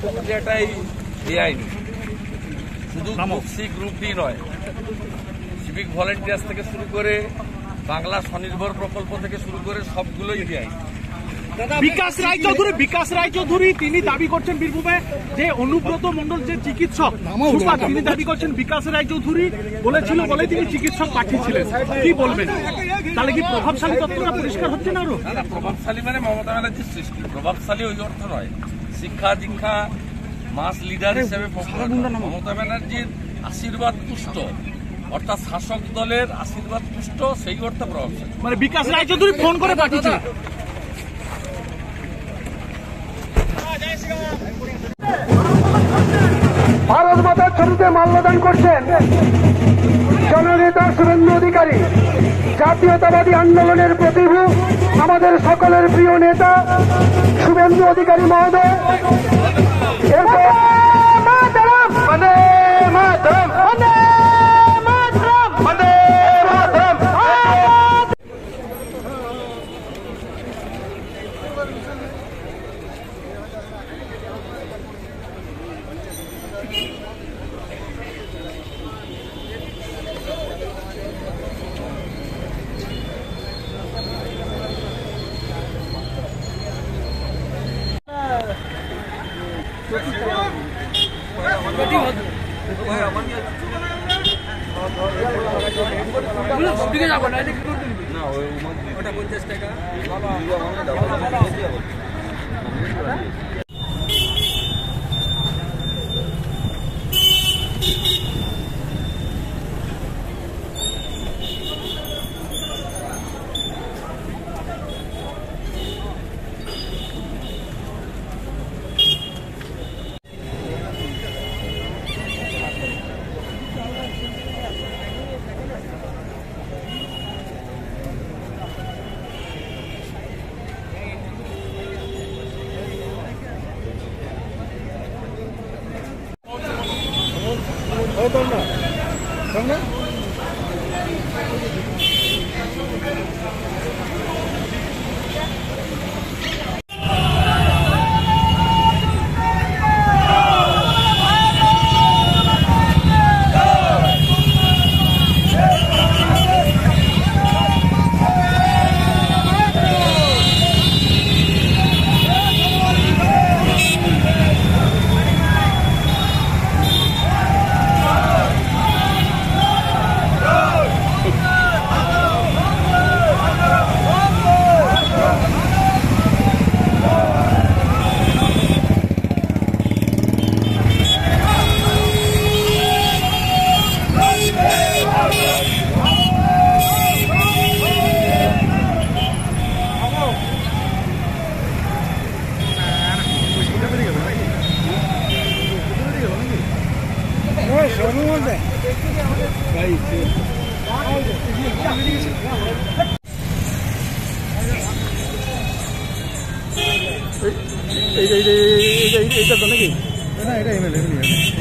পুরোটাই বেআইনি শুধু গ্রুপ সি গ্রুপ ডি নয়। সিভিক ভলেন্টিয়ার্স থেকে শুরু করে বাংলা স্বনির্ভর প্রকল্প থেকে শুরু করে সবগুলোই বেআইনি বিকাশ রায়চৌধুরী বিকাশ রায়চৌধুরী তিনি দাবি করছেন বীরভূমে যে অনুব্রত মন্ডল যে চিকিৎসক তিনি দাবি করছেন বিকাশ রায়চৌধুরী বলেছিল বলে তিনি চিকিৎসক পাঠিয়েছিলেন। কি বলবেন? তাহলে কি প্রভাবশালী তত্ত্বটা পরিষ্কার হচ্ছে না আরও? প্রভাবশালী মানে মমতা ব্যানার্জির সৃষ্টি। প্রভাবশালী ওই অর্থ নয়। শিক্ষা দীক্ষা মাস লিডার হিসেবে। মমতা ব্যানার্জির আশীর্বাদ পুষ্ট অর্থাৎ শাসক দলের আশীর্বাদ পুষ্ট সেই অর্থে প্রভাবশালী। মানে বিকাশ রায়চৌধুরী ফোন করে পাঠিয়েছিলেন ভারত মাতার ছবিতে মাল্যদান করছেন জননেতা শুভেন্দু অধিকারী। জাতীয়তাবাদী আন্দোলনের প্রতিভূ আমাদের সকলের প্রিয় নেতা শুভেন্দু অধিকারী মহোদয়। এইটা তো নাকি না এটা এমএলএ